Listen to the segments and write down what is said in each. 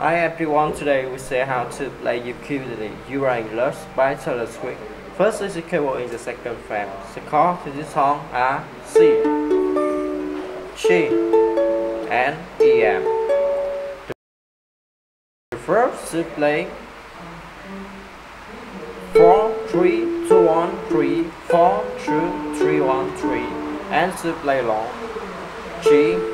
Hi everyone, today we see how to play ukulele. In Love by Taylor Swift. First is the keyboard in the second frame. The chords to this song are C, G, and EM. The first to play 4, 3, 2, 1, 3, 4, 2, 3, 1, 3, and to play long. G,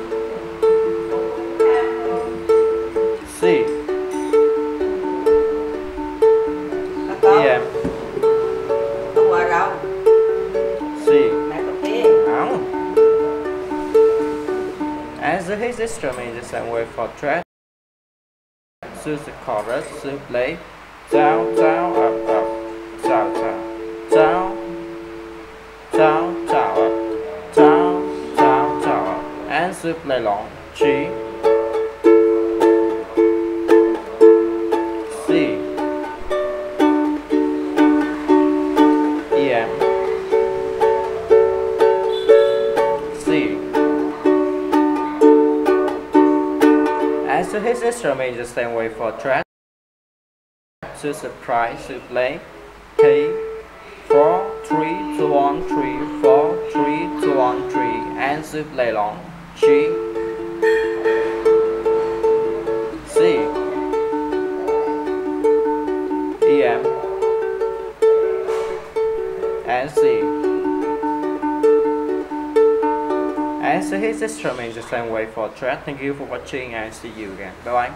As the his instrument the same way for track. So the chorus to play down, down, up, up, down, down, down, down, down, up, down, down, down, up, and to play long G, As to his instrument is the same way for track. To surprise to play. K four three two one three four three two one three and to play long. G. C. E M. And C. As his instrument the same way for track. Thank you for watching and see you again. Bye bye.